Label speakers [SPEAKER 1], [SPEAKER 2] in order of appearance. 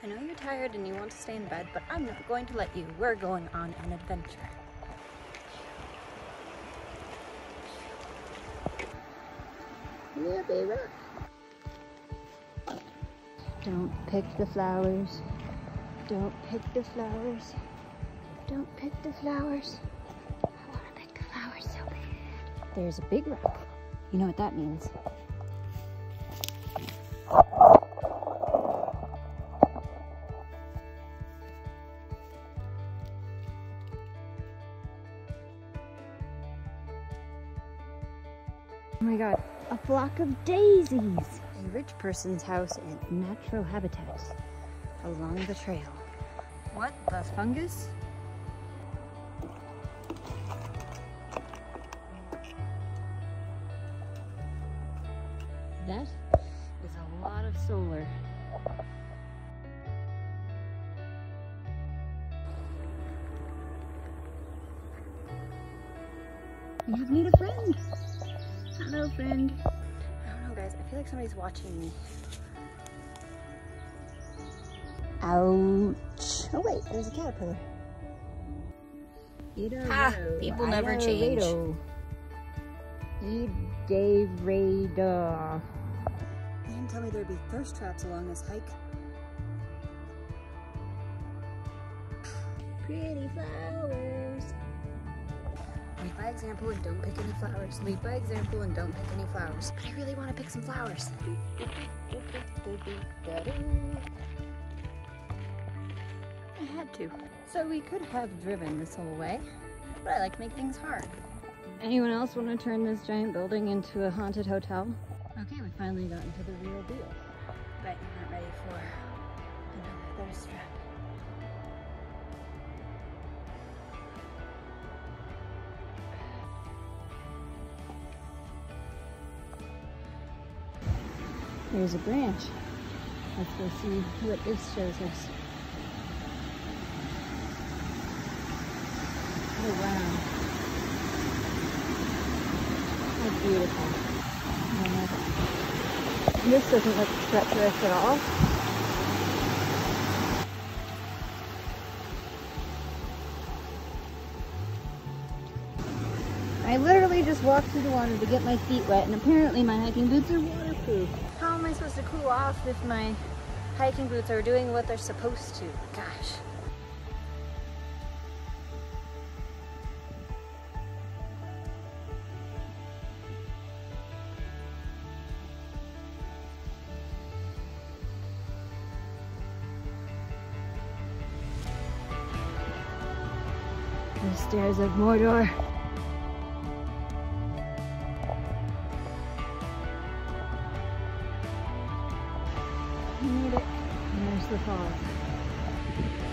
[SPEAKER 1] I know you're tired and you want to stay in bed, but I'm not going to let you. We're going on an adventure.
[SPEAKER 2] Yeah, baby. Don't pick the flowers. Don't pick the flowers. Don't pick the flowers. I want to pick the flowers so bad. There's a big rock. You know what that means. Oh my god, a flock of daisies! A rich person's house and natural habitat along the trail.
[SPEAKER 1] What the fungus?
[SPEAKER 2] That is a lot of solar. I just need a friend. Hello, friend.
[SPEAKER 1] I don't know, guys. I feel like somebody's watching me.
[SPEAKER 2] Ouch. Oh wait, there's a caterpillar.
[SPEAKER 1] Ah, people never change.
[SPEAKER 2] Iderada.
[SPEAKER 1] You didn't tell me there'd be thirst traps along this hike.
[SPEAKER 2] Pretty flowers.
[SPEAKER 1] Lead by example and don't pick any flowers. Lead by example and don't pick any flowers. But I really want to pick some flowers. I had to. So we could have driven this whole way, but I like to make things hard.
[SPEAKER 2] Anyone else want to turn this giant building into a haunted hotel? Okay, we finally got into the real deal.
[SPEAKER 1] You're not ready for another thirst trap.
[SPEAKER 2] There's a branch. Let's go see what this shows us. Oh wow. That's beautiful. This doesn't look treacherous at all. I literally just walked through the water to get my feet wet and apparently my hiking boots are waterproof.
[SPEAKER 1] How am I supposed to cool off if my hiking boots are doing what they're supposed to? Gosh.
[SPEAKER 2] The stairs of Mordor. Made it. And there's the falls.